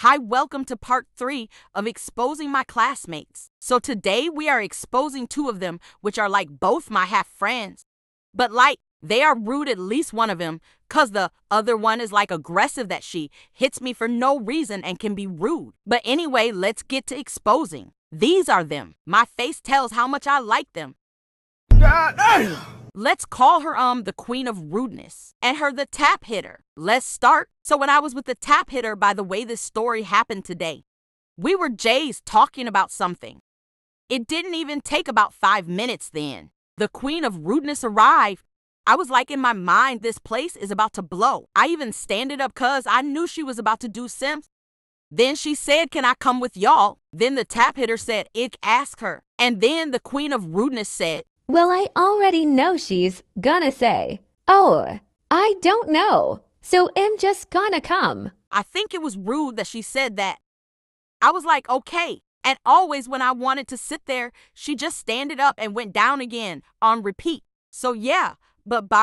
Hi, welcome to part three of exposing my classmates. So today we are exposing two of them, which are like both my half friends. But like, they are rude at least one of them, cause the other one is like aggressive that she hits me for no reason and can be rude. But anyway, let's get to exposing. These are them. My face tells how much I like them. Let's call her um the queen of rudeness and her the tap hitter. Let's start. So when I was with the tap hitter, by the way this story happened today, we were Jays talking about something. It didn't even take about five minutes then. The queen of rudeness arrived. I was like in my mind, this place is about to blow. I even standed up cause I knew she was about to do Sims. Then she said, Can I come with y'all? Then the tap hitter said, Ick, ask her. And then the queen of rudeness said, Well, I already know she's gonna say, Oh, I don't know. So I'm just gonna come. I think it was rude that she said that. I was like, okay. And always when I wanted to sit there, she just standed up and went down again on repeat. So yeah, but bye.